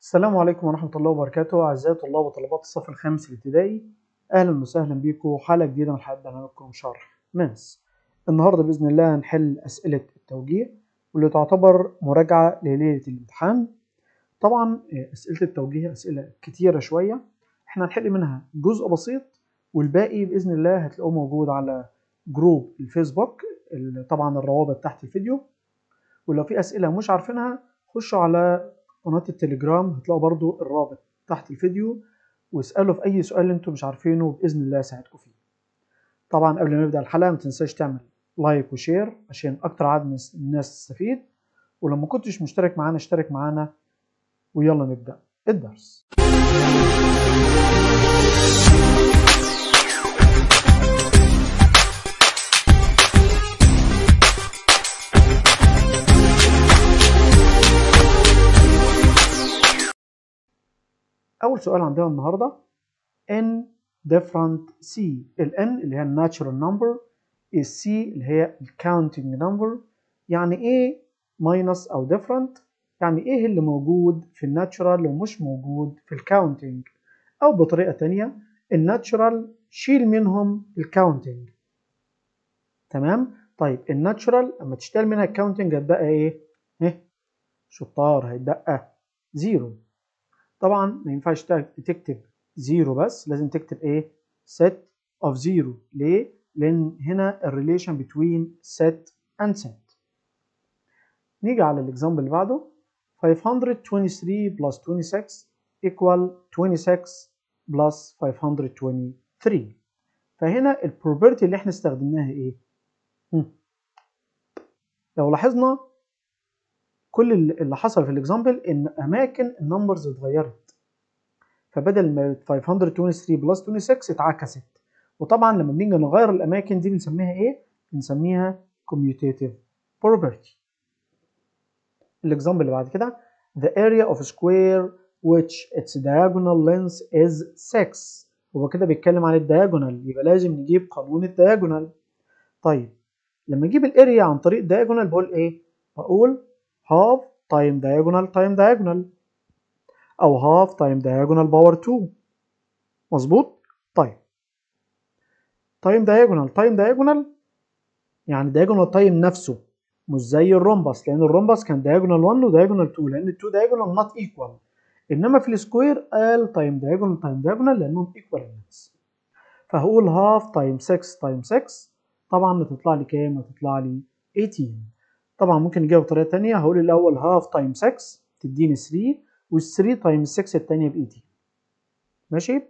السلام عليكم ورحمة الله وبركاته. أعزائي طلاب وطلبات الصف الخامس الابتدائي أهلا وسهلا بيكم حلقة جديدة من حلقات برنامجكم شرح ماث. النهاردة بإذن الله هنحل أسئلة التوجيه واللي تعتبر مراجعة لليلة الامتحان. طبعا أسئلة التوجيه أسئلة كتيرة شوية. إحنا هنحل منها جزء بسيط والباقي بإذن الله هتلاقوه موجود على جروب الفيسبوك طبعا الروابط تحت الفيديو. ولو في أسئلة مش عارفينها خشوا على قناة التليجرام هتلاقوا برضو الرابط تحت الفيديو واسألوا في أي سؤال أنتم مش عارفينه وبإذن الله أساعدكم فيه. طبعا قبل ما نبدأ الحلقة ما تنساش تعمل لايك وشير عشان أكتر عدد الناس تستفيد ولو ما كنتش مشترك معانا اشترك معانا ويلا نبدأ الدرس. أول سؤال عندنا النهاردة n different c. ال n اللي هي natural number ال c اللي هي counting number. يعني إيه minus أو different يعني إيه اللي موجود في ال natural ومش موجود في ال counting أو بطريقة تانية ال natural شيل منهم ال counting تمام؟ طيب ال natural لما تشيل منها ال counting هتبقى إيه؟ إيه؟ شطار هيتبقى zero. طبعا ما ينفعش تكتب zero بس لازم تكتب إيه؟ set of zero. ليه؟ لأن هنا ال relation between set and set. نيجي على ال example اللي بعده. 523 plus 26 equal 26 plus 523 فهنا ال property اللي إحنا استخدمناها إيه. لو لاحظنا كل اللي حصل في ال example إن أماكن ال numbers اتغيرت. فبدل ما 523 plus 26 اتعكست. وطبعا لما بنيجي نغير الأماكن دي بنسميها إيه؟ بنسميها commutative property. ال example اللي بعد كده the area of square which its diagonal length is 6 هو كده بيتكلم عن ال diagonal يبقى لازم نجيب قانون ال diagonal طيب لما أجيب ال area عن طريق ال diagonal بقول إيه؟ بقول half times diagonal times diagonal أو half times diagonal power 2 مظبوط؟ طيب times diagonal times diagonal يعني diagonal times نفسه مش زي ال rhombus لأن ال rhombus كان diagonal 1 و diagonal 2 لأن ال 2 diagonal not equal إنما في ال square قال times diagonal times diagonal لأنهم equal elements فهقول half times 6 times 6 طبعا هتطلع لي كام؟ هتطلع لي 18 طبعا ممكن نجيبها بطريقة ثانية هقول الأول half times 6 تديني 3 وال 3 times 6 الثانية ب 18 ماشي؟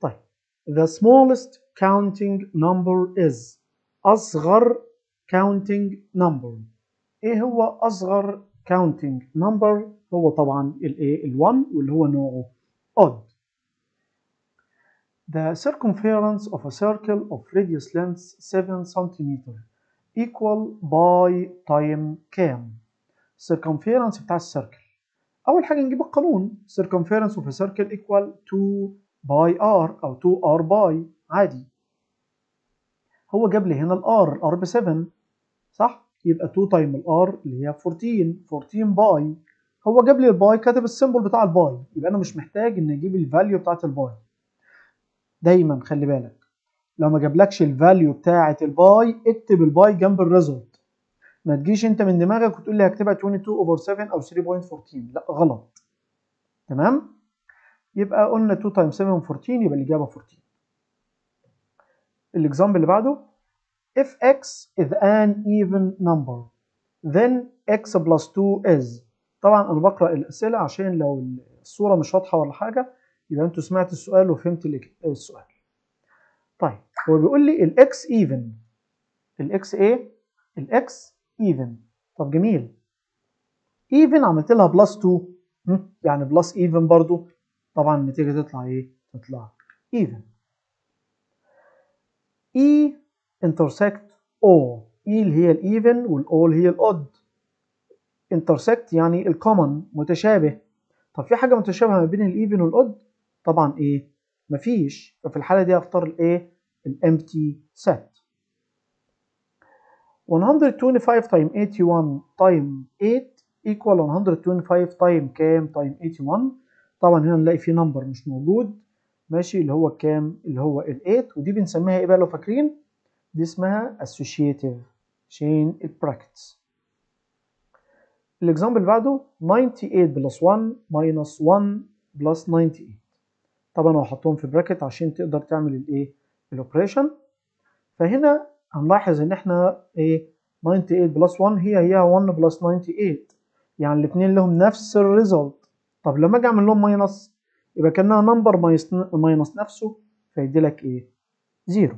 طيب the smallest counting number is أصغر counting number. إيه هو أصغر counting number هو طبعا الايه ال1 واللي هو نوعه odd. The circumference of a circle of radius length 7 cm equal pi times كام؟ circumference بتاع ال circle أول حاجة نجيب القانون. circumference of a circle equal 2 pi r أو 2 r pi. عادي. هو جاب لي هنا ال r ب 7 صح؟ يبقى 2 times ال r اللي هي 14 14 pi هو جاب لي ال pi كاتب ال symbol بتاع ال pi يبقى أنا مش محتاج إن أجيب ال value بتاعت ال pi دايما خلي بالك. لو ما جابلكش الفاليو بتاعه الباي اكتب الباي جنب الريزلت ما تجيش انت من دماغك وتقول لي هكتبها 22 over 7 أو 3.14 لا غلط. تمام؟ يبقى قلنا 2 times 7 14 يبقى الإجابة 14 ال example اللي بعده if x is an even number then x plus 2 is. طبعا أنا بقرأ الأسئلة عشان لو الصورة مش واضحة ولا حاجة يبقى أنتوا سمعت السؤال وفهمت السؤال. طيب هو بيقول لي ال x even ال x إيه ال x even طب جميل. even عملت لها plus 2 يعني plus even برضو. طبعا النتيجة تطلع إيه؟ تطلع even E intersect O ال E اللي هي ال even وال O اللي هي ال odd intersect يعني ال common متشابه. طب في حاجة متشابهة ما بين ال even وال odd طبعا إيه؟ مفيش. ففي الحالة دي هختار الايه ال empty set. 125 times 81 times 8 equal 125 times كام times 81 طبعا هنا نلاقي في number مش موجود. ماشي اللي هو كام؟ اللي هو ال 8 ودي بنسميها إيه بقى لو فاكرين؟ دي اسمها associative change brackets ال example اللي بعده 98 plus 1 minus 1 plus 98 طبعا هو حطهم في bracket عشان تقدر تعمل الايه ال operation. فهنا هنلاحظ إن إحنا إيه 98 plus 1 هي هي 1 plus 98 يعني الاثنين لهم نفس ال result. طب لما أجي أعمل لهم minus يبقى كأنها number minus نفسه فيدي لك إيه؟ 0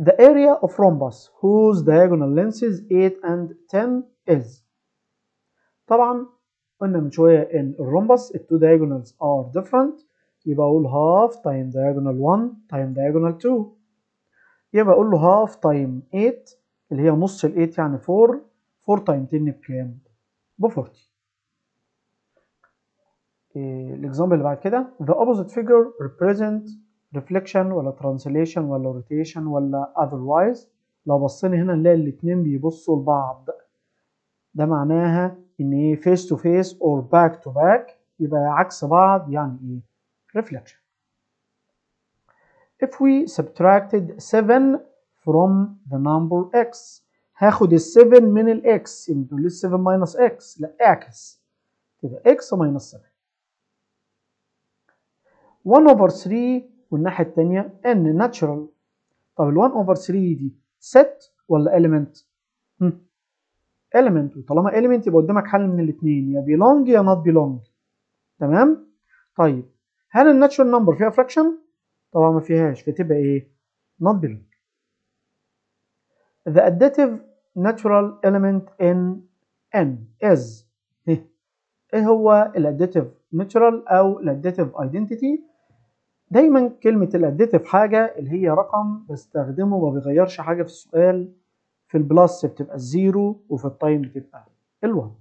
The area of rhombus whose diagonal lengths 8 and 10 is. طبعا قلنا من شوية إن ال rhombus ال two diagonals are different. يبقى أقول half times diagonal 1 times diagonal 2 يبقى أقول له half times 8 اللي هي نص ال 8 يعني 4 4 time 10 بكام؟ ب 40 الإكزامبل اللي بعد كده the opposite figure represent reflection ولا translation ولا rotation ولا otherwise. لو بصينا هنا نلاقي الاتنين بيبصوا لبعض. ده معناها إن إيه face to face or back to back يبقى عكس بعض يعني إيه؟ Reflection if we subtracted 7 from the number x هاخد ال 7 من ال x يعني تقول لي 7 minus x لا اعكس تبقى x minus 7 1 over 3 والناحية التانية n natural طب ال 1 over 3 دي set ولا element؟ هم. element وطالما element يبقى قدامك حل من الاثنين يا belong يا not belong تمام؟ طيب هل ال natural number فيها fraction؟ طبعا ما فيهاش. فتبقى إيه؟ not belong The additive natural element in n is. إيه هو ال additive natural أو ال additive identity دايما كلمة ال additive حاجة اللي هي رقم بستخدمه ما بيغيرش حاجة في السؤال. في ال plus بتبقى ال zero وفي ال times بتبقى ال one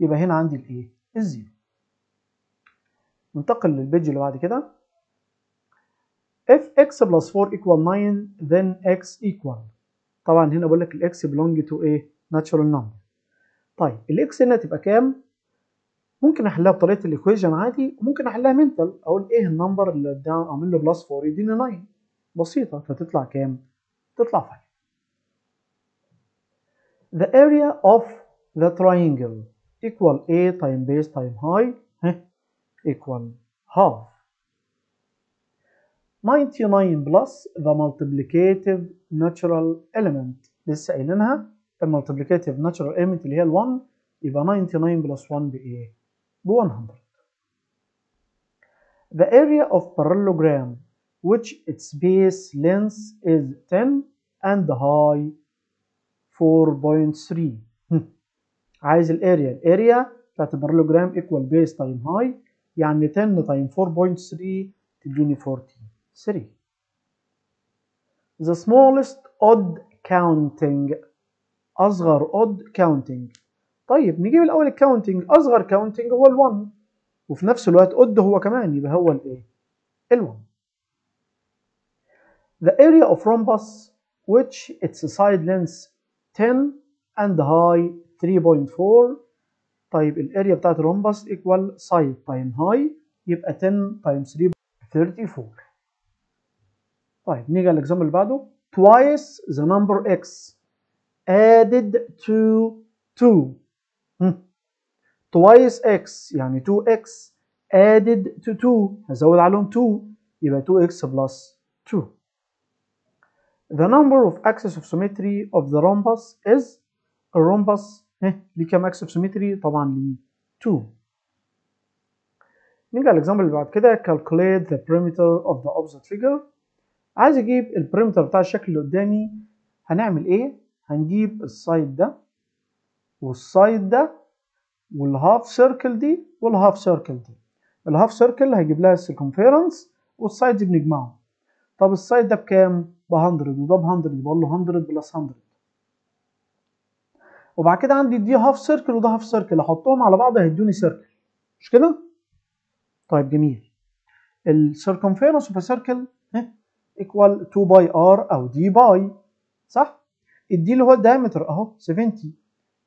يبقى هنا عندي الايه ال zero ننتقل لل page اللي بعد كده. If x plus 4 equal 9 then x equal. طبعا هنا بقول لك ال x belong to إيه natural number. طيب ال x هنا تبقى كام؟ ممكن أحلها بطريقة ال equation عادي وممكن أحلها mental أقول إيه ال number اللي قدام اعمل له plus 4 يديني 9 بسيطة. فتطلع كام؟ تطلع 5 the area of the triangle equal a time base time high. Equal half 99 plus the multiplicative natural element لسه قايلينها المultiplicative natural element اللي هي ال 1 يبقى 99 plus 1 بايه؟ ب 100 The area of parallelogram which its base length is 10 and height 4.3 عايز ال area ال area بتاعت ال parallelogram equal base times height يعني 10 times 4.3 تديني 43 The smallest odd counting أصغر odd counting طيب نجيب الأول ال counting أصغر counting هو ال1 وفي نفس الوقت odd هو كمان يبقى هو الإيه؟ ال1 The area of rhombus which its side length 10 and height 3.4 طيب الاريا بتاعت الرومبس equal side time high يبقى 10 times 3 34 طيب نيجي على الاكزامبل اللي بعده twice the number x added to 2 هم. twice x يعني 2x added to 2 هزود عليهم 2 يبقى 2x plus 2 The number of axes of symmetry of the rhombus is الرhombus ليه كام of symmetry؟ طبعا ليه 2 نيجي على ال example اللي بعد كده؟ calculate the perimeter of the opposite figure. عايز أجيب ال perimeter بتاع الشكل اللي قدامي. هنعمل إيه؟ هنجيب السايد ده والسايد ده والهاف سيركل دي والهاف سيركل دي. ال half circle هيجيب لها ال circumference وال side دي بنجمعهم. طب ال side ده بكام؟ ب 100 وده ب 100 بقول له 100 plus 100 وبعد كده عندي دي half circle وده half circle احطهم على بعض هيدوني circle مش كده؟ طيب جميل. ال circumference of circle equal 2 pi r أو d pi صح؟ ال d اللي هو ال diameter اهو 70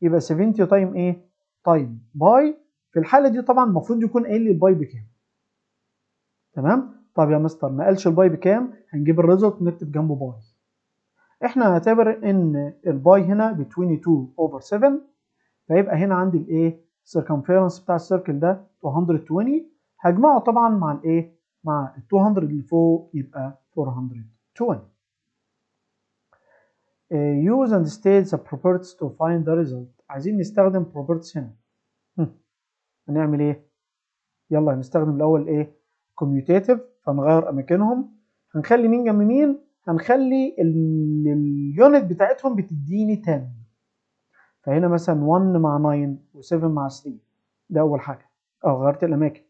يبقى 70 times إيه times pi في الحالة دي طبعا المفروض يكون قايل لي ال pi بكام؟ تمام؟ طب يا مستر ما قالش ال pi بكام؟ هنجيب ال result ونكتب جنبه pi إحنا هنعتبر إن ال pi هنا ب 22 over 7 فيبقى هنا عندي الايه؟ ال circumference بتاع ال circle ده 220 هجمعه طبعا مع الايه؟ مع ال 200 اللي فوق يبقى 420 uh, use and state the properties to find the result. عايزين نستخدم properties هنا. هنعمل إيه؟ يلا هنستخدم الأول إيه commutative فنغير أماكنهم. هنخلي مين جنب مين؟ هنخلي اليونت بتاعتهم بتديني 10 فهنا مثلا 1 مع 9 و7 مع 3 ده أول حاجة. آه غيرت الأماكن.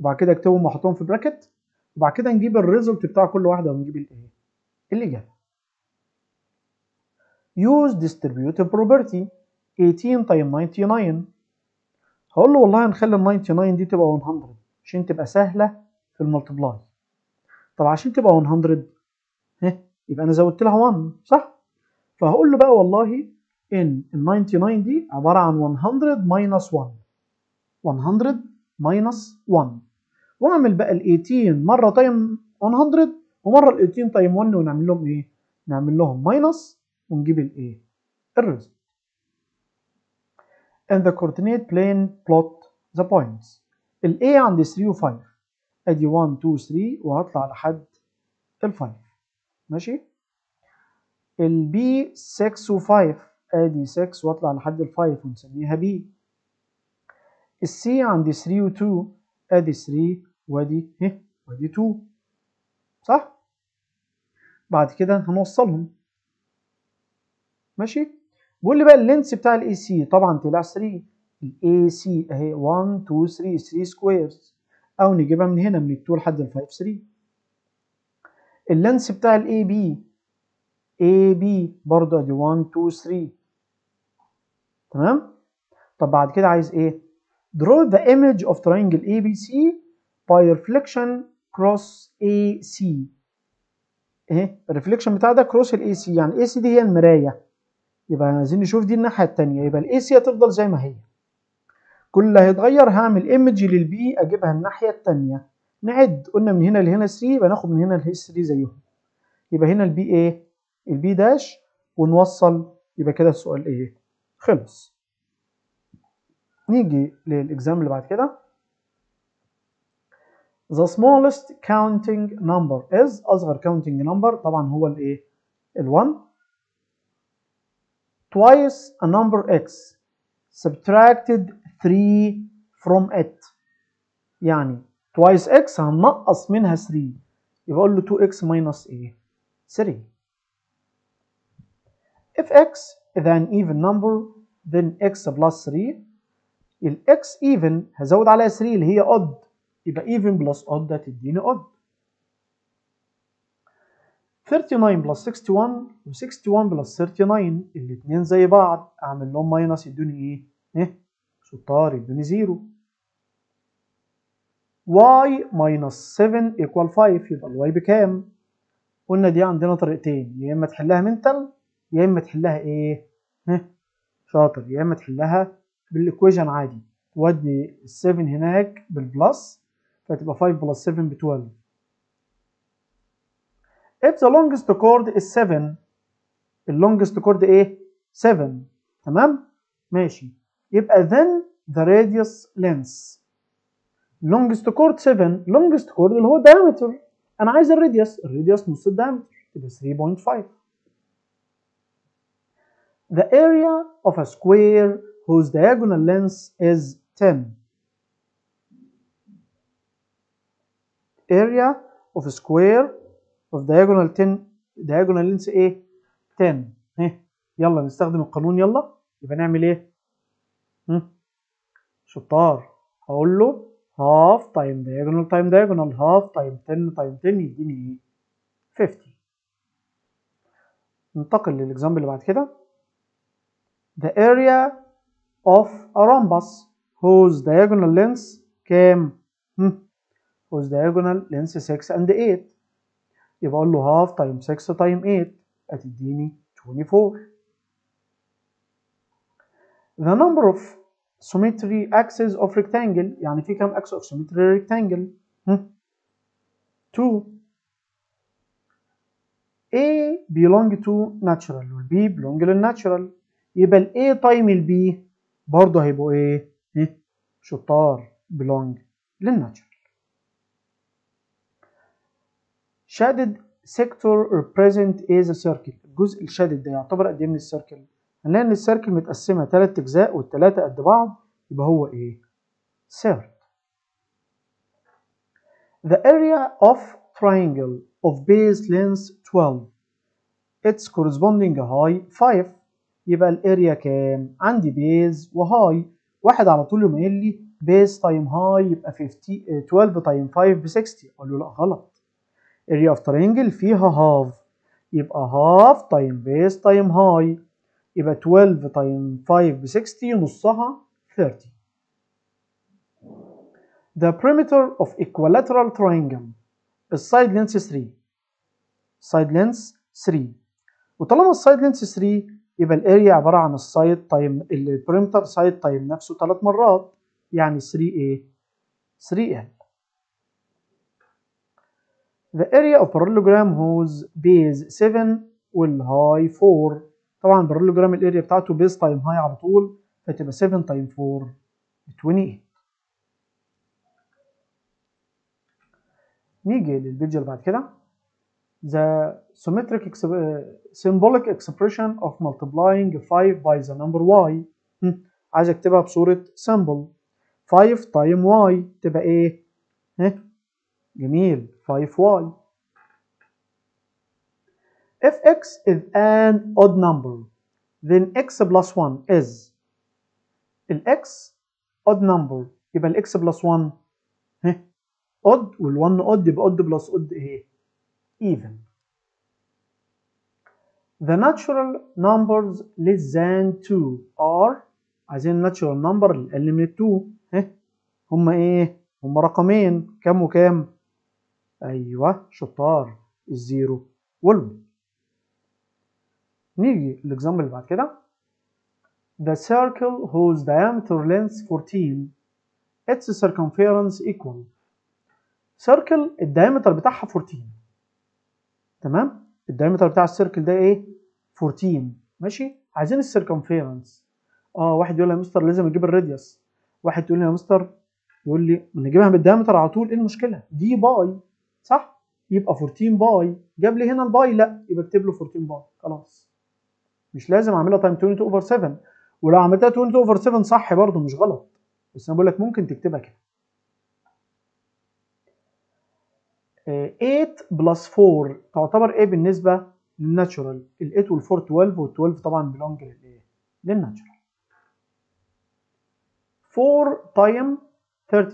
وبعد كده اكتبهم واحطهم في bracket وبعد كده نجيب ال result بتاع كل واحدة ونجيب الايه الاجابه use distributive property. 18 times 99 هقول له والله هنخلي ال 99 دي تبقى 100 عشان تبقى سهلة في ال multiply. طب عشان تبقى 100 ها يبقى أنا زودت لها 1 صح؟ فهقول له بقى والله إن ال 99 دي عبارة عن 100 minus 1 100 minus 1 وأعمل بقى ال 18 مرة times 100 ومرة ال 18 times 1 ونعمل لهم إيه؟ نعمل لهم minus ونجيب الايه ال result. On the coordinate plane plot the points. ال A عند 3 و 5 أدي 1 2 3 وهطلع لحد ال 5 ماشي؟ ال B 6 و 5 آدي 6 واطلع لحد ال 5 ونسميها B. ال C عند 3 و 2 آدي 3 وادي ه وادي 2 صح؟ بعد كده هنوصلهم. ماشي؟ بيقول لي بقى ال length بتاع ال AC طبعا طلع 3 ال AC اهي 1 2 3 3 squares أو نجيبها من هنا من ال 2 لحد ال 5 3 ال length بتاع ال AB AB برضه ادي 1 2 3 تمام؟ طب بعد كده عايز إيه؟ Draw the image of triangle ABC by reflection across AC اهي ال reflection بتاع ده across ال AC يعني ال AC دي هي المراية. يبقى عايزين نشوف دي الناحية الثانية يبقى ال AC هتفضل زي ما هي. كل اللي هيتغير هعمل image لل B أجيبها الناحية الثانية نعد. قلنا من هنا لهنا 3 يبقى ناخد من هنا ل 3 زيهم. يبقى هنا ال B إيه ال B dash ونوصل يبقى كده السؤال إيه خلص. نيجي لل exam اللي بعد كده. The smallest counting number is أصغر counting number طبعا هو الايه ال 1 twice a number x subtracted 3 from it. يعني twice x هننقص منها 3 يبقى أقول له 2x minus إيه 3 if x is an even number then x plus 3 ال x even هزود عليها 3 اللي هي odd يبقى even plus odd ده تديني odd 39 plus 61 و 61 plus 39 الاثنين زي بعض أعمل لهم minus يدوني إيه؟ إيه؟ شطار يدوني 0 y minus 7 equal 5 يبقى ال y بكام؟ قلنا دي عندنا طريقتين يا إما تحلها mental يا إما تحلها إيه؟ ها؟ شاطر يا إما تحلها بال equation عادي. تودي ال 7 هناك بال plus فتبقى 5 plus 7 ب 12 if the longest chord is 7 ال longest chord إيه؟ 7 تمام؟ ماشي. يبقى then the radius length. Longest chord 7 longest chord اللي هو diameter أنا عايز ال radius ال radius نص ال diameter يبقى 3.5 the area of a square whose diagonal length is 10 area of a square of diagonal 10 diagonal length إيه 10 ها يلا نستخدم القانون يلا يبقى نعمل إيه؟ شطار هقول له half time diagonal time diagonal half time 10 time 10 يديني ايه 50 ننتقل للاكزامبل اللي بعد كده the area of a rhombus whose diagonal length كام هم؟ whose diagonal length 6 and 8 يبقى اقول له half time 6 time 8 هتديني 24 the number of symmetry axes of rectangle يعني في كام axis of symmetry rectangle هم؟ 2 A belong to natural وال B belong للناتشرال يبقى ال A تايم ال B برضه هيبقوا إيه؟ إيه؟ شطار belong للناتشرال shaded sector represent is a circle الجزء الشادد ده يعتبر قد إيه من السيركل؟ هنلاقي إن السيركل متقسمة ثلاث أجزاء والثلاثه قد بعض يبقى هو إيه؟ third the area of triangle of base length 12 its corresponding height 5 يبقى ال area كام؟ عندي base و height واحد على طول يقوم قايل لي base time height يبقى 50 12 time 5 ب 60 أقول له لا غلط. area of triangle فيها half يبقى half time base time height يبقى 12 time 5 ب 60 نصها 30 The perimeter of equilateral triangle ال side length 3 side length 3 وطالما ال side length 3 يبقى ال area عبارة عن ال side time ال perimeter side time نفسه ثلاث مرات. يعني 3 إيه 3 ال The area of parallelogram whose base 7 والهاي 4 طبعا parallelogram ال area بتاعته base time height على طول فتبقى 7 time 4 28 نيجي للفيديو اللي بعد كده. The symmetric symbolic expression of multiplying 5 by the number y. عايز اكتبها بصورة symbol. 5 time y تبقى إيه؟ جميل. 5y if x is an odd number then x plus 1 is ال x odd number يبقى ال x plus 1 ها odd وال 1 odd يبقى odd plus odd ايه؟ even. The natural numbers less than 2 are عايزين natural number اللي أقل من 2 ها هما إيه؟ هما رقمين كام وكام؟ أيوه شطار الزيرو والون. نيجي لل example اللي بعد كده. The circle whose diameter length 14 its circumference equal. circle ال diameter بتاعها 14 تمام؟ ال diameter بتاع ال circle ده إيه؟ 14 ماشي؟ عايزين ال circumference آه واحد يقول لي يا مستر لازم أجيب ال radius واحد يقول لي يا مستر يقول لي ما نجيبها بال diameter على طول إيه المشكلة؟ d π صح؟ يبقى 14 π جاب لي هنا ال π لا يبقى اكتب له 14 π خلاص. مش لازم أعملها time 22 over 7 ولو عملتها 22 over 7 صح برضه مش غلط. بس أنا بقول لك ممكن تكتبها كده. 8 plus 4 تعتبر إيه بالنسبة لل natural ال 8 وال 4 12 وال 12 طبعا belong للايه لل natural 4 time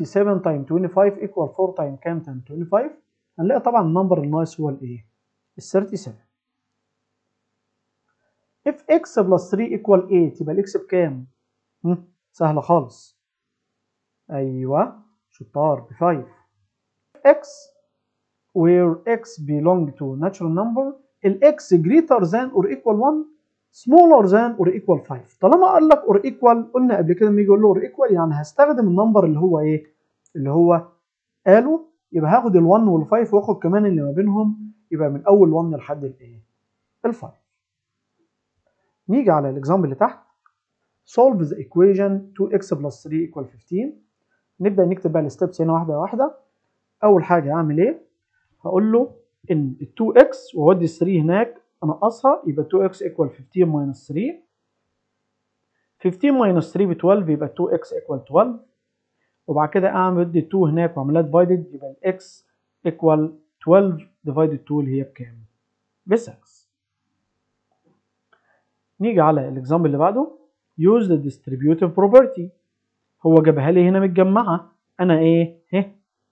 37 time 25 equal 4 time كام time 25 هنلاقي طبعا ال number ال nice هو الايه ال 37 if x plus 3 equal 8 يبقى ال x بكام؟ سهلة خالص. أيوه شطار ب 5 x where x belong to natural number ال x greater than or equal 1 smaller than or equal 5 طالما قال لك or equal قلنا قبل كده لما يجي يقول له or equal يعني هستخدم ال number اللي هو إيه؟ اللي هو قاله. يبقى هاخد ال 1 وال 5 وآخد كمان اللي ما بينهم. يبقى من أول 1 لحد الايه ال 5 نيجي على ال example اللي تحت. solve the equation 2x plus 3 equal 15 نبدأ نكتب بقى ال steps هنا واحدة واحدة. أول حاجة أعمل إيه؟ هقول له إن ال 2x وأودي ال 3 هناك أنقصها يبقى 2x equal 15 minus 3 15 minus 3 ب 12 يبقى 2x equal 12 وبعد كده اعمل ادي 2 هناك واعملها divided يبقى ال x equal 12 divided 2 اللي هي بكام؟ ب 6 نيجي على الإكزامبل اللي بعده use the distributive property. هو جابها لي هنا متجمعة. أنا إيه؟ ه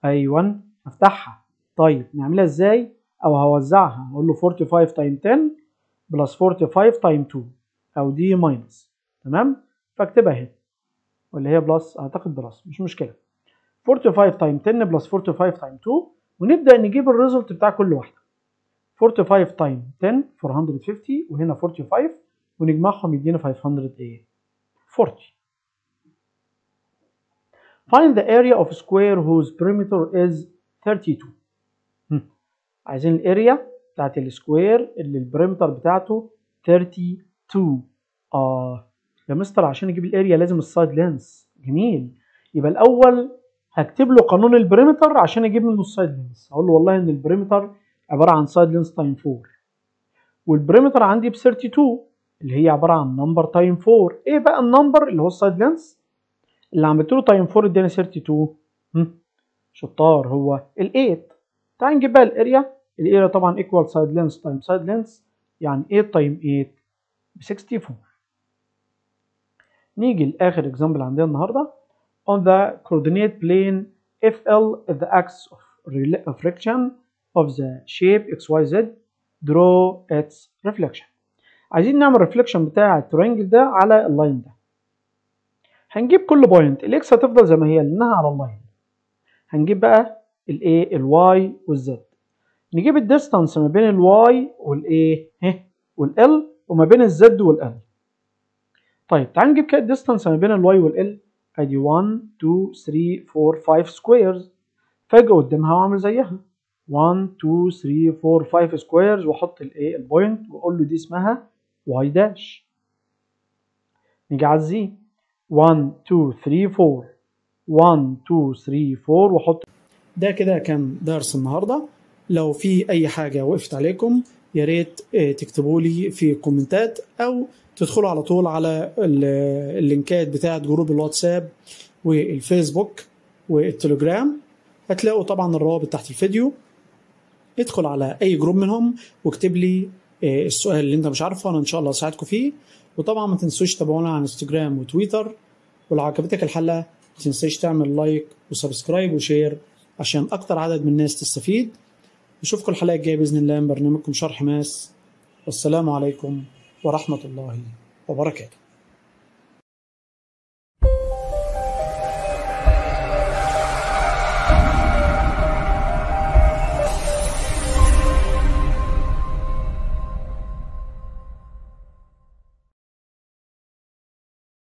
أيوه هفتحها طيب نعملها إزاي؟ أو هوزعها. أقول له 45 time 10 plus 45 time 2 أو دي minus تمام؟ فاكتبها هنا. واللي هي plus أعتقد plus مش مشكلة. 45 time 10 plus 45 time 2 ونبدأ نجيب ال result بتاع كل واحدة. 45 time 10 450 وهنا 45 ونجمعهم يدينا 500 إيه 40 Find the area of square whose perimeter is 32 هم. عايزين ال area بتاعت ال square اللي ال perimeter بتاعته 32 آه. يا مستر عشان أجيب ال area لازم ال side length. جميل. يبقى الأول هكتب له قانون ال perimeter عشان أجيب منه ال side length. هقول له والله إن ال perimeter عبارة عن side length times 4 وال perimeter عندي ب 32 اللي هي عبارة عن number times 4 إيه بقى ال number اللي هو ال side length اللي عملت له times 4 اداني 32 هم. شطار هو. ال 8 تعال نجيب بقى ال area ال area طبعا equal side length times side length يعني 8 times 8 ب 64 نيجي لآخر example عندنا النهارده. On the coordinate plane FL is the axis of reflection of the shape XYZ draw its reflection. عايزين نعمل reflection بتاع ال triangle ده على ال line ده. هنجيب كل point ال X هتفضل زي ما هي لأنها على ال line هنجيب بقى الايه ال Y وال Z نجيب ال distance ما بين ال Y والايه وال L وما بين ال Z وال L طيب تعال نجيب كده ال distance ما بين ال Y وال L ادي 1 2 3 4 5 squares فآجي قدامها وأعمل زيها. 1 2 3 4 5 squares وأحط الايه ال point وأقول له دي اسمها Y dash نيجي على ال Z. 1 2 3 4 1 2 3 4 واحط ده كده كان درس النهارده. لو في أي حاجة وقفت عليكم يا ريت تكتبوا لي في الكومنتات أو تدخلوا على طول على اللينكات بتاعة group الواتساب والفيسبوك والتليجرام. هتلاقوا طبعا الروابط تحت الفيديو. ادخل على أي group منهم واكتب لي السؤال اللي انت مش عارفه أنا ان شاء الله اساعدكم فيه. وطبعا ما تنسوش تتابعونا على انستجرام وتويتر. ولو عجبتك الحلقة ما تنساش تعمل like و subscribe و share عشان أكتر عدد من الناس تستفيد. نشوفكم الحلقة الجاية بإذن الله من برنامجكم شرح math. والسلام عليكم ورحمة الله وبركاته.